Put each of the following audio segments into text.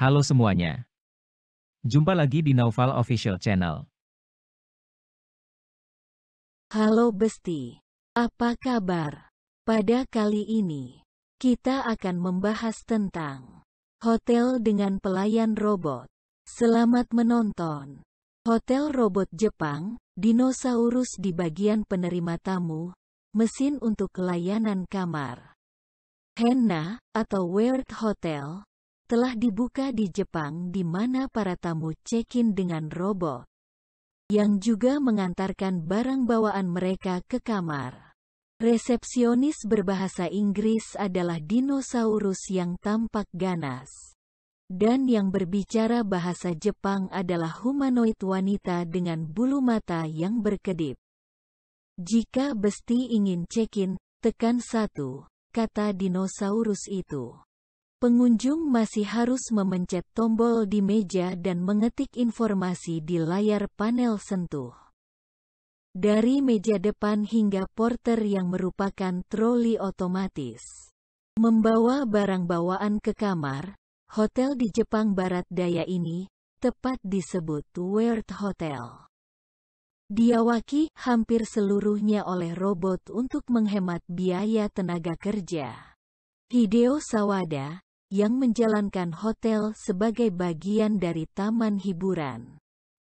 Halo semuanya. Jumpa lagi di Naufal Official Channel. Halo Besti, apa kabar? Pada kali ini, kita akan membahas tentang hotel dengan pelayan robot. Selamat menonton. Hotel robot Jepang, dinosaurus di bagian penerima tamu, mesin untuk layanan kamar. Henna, atau Weird Hotel, telah dibuka di Jepang di mana para tamu check-in dengan robot, yang juga mengantarkan barang bawaan mereka ke kamar. Resepsionis berbahasa Inggris adalah dinosaurus yang tampak ganas. Dan yang berbicara bahasa Jepang adalah humanoid wanita dengan bulu mata yang berkedip. Jika Besti ingin check-in, tekan satu, kata dinosaurus itu. Pengunjung masih harus memencet tombol di meja dan mengetik informasi di layar panel sentuh. Dari meja depan hingga porter yang merupakan troli otomatis. Membawa barang bawaan ke kamar, hotel di Jepang Barat Daya ini, tepat disebut Weird Hotel. Diawaki hampir seluruhnya oleh robot untuk menghemat biaya tenaga kerja. Hideo Sawada, yang menjalankan hotel sebagai bagian dari taman hiburan.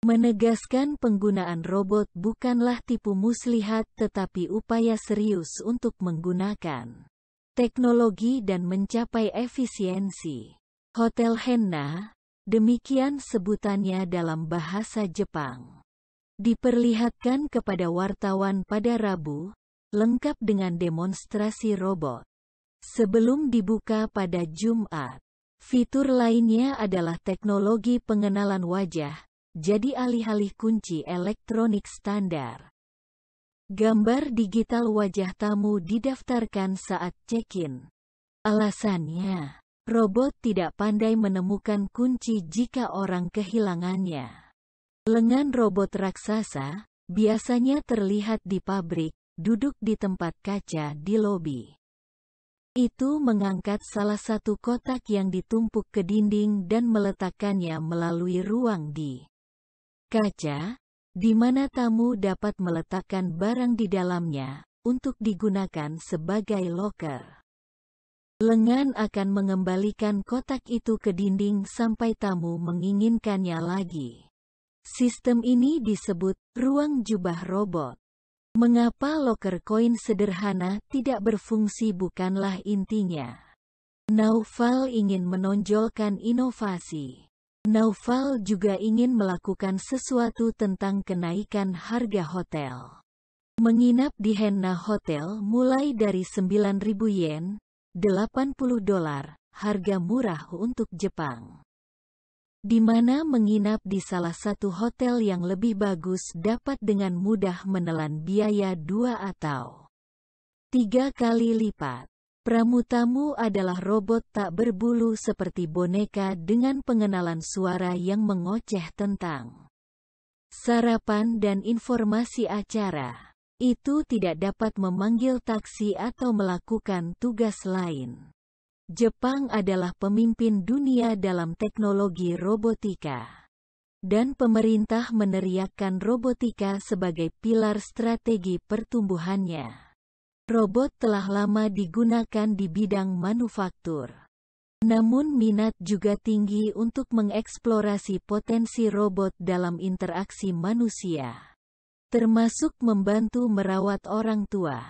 Menegaskan penggunaan robot bukanlah tipu muslihat tetapi upaya serius untuk menggunakan teknologi dan mencapai efisiensi. Hotel Henna, demikian sebutannya dalam bahasa Jepang. Diperlihatkan kepada wartawan pada Rabu, lengkap dengan demonstrasi robot. Sebelum dibuka pada Jumat, fitur lainnya adalah teknologi pengenalan wajah, jadi alih-alih kunci elektronik standar. Gambar digital wajah tamu didaftarkan saat check-in. Alasannya, robot tidak pandai menemukan kunci jika orang kehilangannya. Lengan robot raksasa, biasanya terlihat di pabrik, duduk di tempat kaca di lobi. Itu mengangkat salah satu kotak yang ditumpuk ke dinding dan meletakkannya melalui ruang di kaca, di mana tamu dapat meletakkan barang di dalamnya, untuk digunakan sebagai loker. Lengan akan mengembalikan kotak itu ke dinding sampai tamu menginginkannya lagi. Sistem ini disebut ruang jubah robot. Mengapa loker koin sederhana tidak berfungsi bukanlah intinya. Naufal ingin menonjolkan inovasi. Naufal juga ingin melakukan sesuatu tentang kenaikan harga hotel. Menginap di Henna Hotel mulai dari 9.000 yen, 80 dolar, harga murah untuk Jepang di mana menginap di salah satu hotel yang lebih bagus dapat dengan mudah menelan biaya dua atau tiga kali lipat. Pramutamu adalah robot tak berbulu seperti boneka dengan pengenalan suara yang mengoceh tentang sarapan dan informasi acara. Itu tidak dapat memanggil taksi atau melakukan tugas lain. Jepang adalah pemimpin dunia dalam teknologi robotika. Dan pemerintah meneriakkan robotika sebagai pilar strategi pertumbuhannya. Robot telah lama digunakan di bidang manufaktur. Namun minat juga tinggi untuk mengeksplorasi potensi robot dalam interaksi manusia. Termasuk membantu merawat orang tua.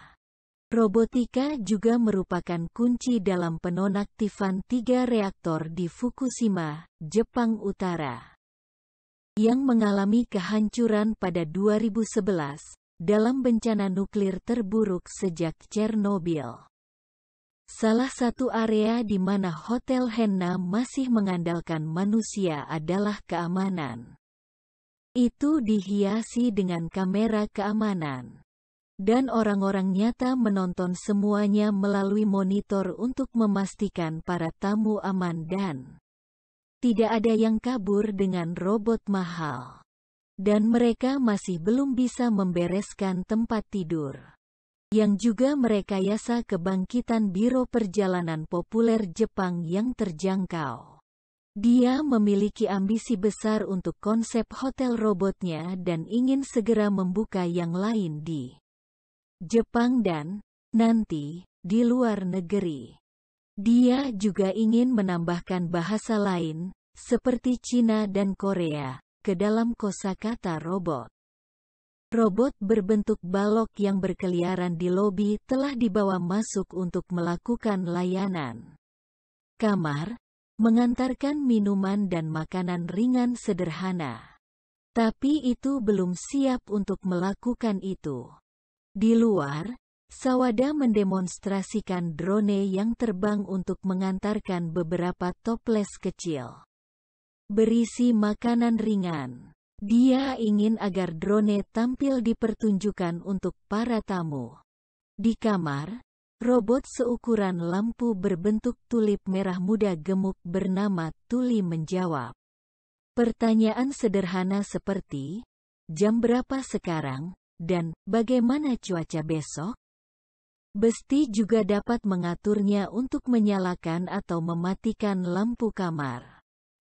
Robotika juga merupakan kunci dalam penonaktifan tiga reaktor di Fukushima, Jepang Utara. Yang mengalami kehancuran pada 2011, dalam bencana nuklir terburuk sejak Chernobyl. Salah satu area di mana Hotel Henna masih mengandalkan manusia adalah keamanan. Itu dihiasi dengan kamera keamanan dan orang-orang nyata menonton semuanya melalui monitor untuk memastikan para tamu aman dan tidak ada yang kabur dengan robot mahal. Dan mereka masih belum bisa membereskan tempat tidur. Yang juga mereka yasa kebangkitan biro perjalanan populer Jepang yang terjangkau. Dia memiliki ambisi besar untuk konsep hotel robotnya dan ingin segera membuka yang lain di Jepang dan, nanti, di luar negeri. Dia juga ingin menambahkan bahasa lain, seperti Cina dan Korea, ke dalam kosakata robot. Robot berbentuk balok yang berkeliaran di lobi telah dibawa masuk untuk melakukan layanan. Kamar, mengantarkan minuman dan makanan ringan sederhana. Tapi itu belum siap untuk melakukan itu. Di luar, Sawada mendemonstrasikan drone yang terbang untuk mengantarkan beberapa toples kecil. Berisi makanan ringan. Dia ingin agar drone tampil di pertunjukan untuk para tamu. Di kamar, Robot seukuran lampu berbentuk tulip merah muda gemuk bernama Tuli menjawab. Pertanyaan sederhana seperti, jam berapa sekarang, dan bagaimana cuaca besok? Besti juga dapat mengaturnya untuk menyalakan atau mematikan lampu kamar.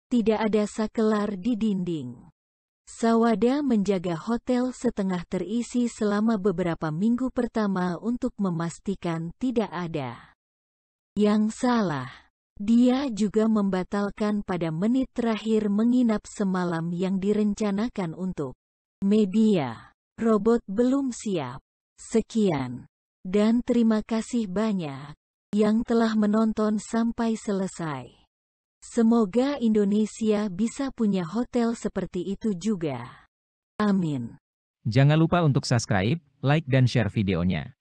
Tidak ada sakelar di dinding. Sawada menjaga hotel setengah terisi selama beberapa minggu pertama untuk memastikan tidak ada yang salah. Dia juga membatalkan pada menit terakhir menginap semalam yang direncanakan untuk media. Robot belum siap. Sekian. Dan terima kasih banyak yang telah menonton sampai selesai. Semoga Indonesia bisa punya hotel seperti itu juga. Amin. Jangan lupa untuk subscribe, like dan share videonya.